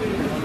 Thank you.